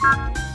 Bye.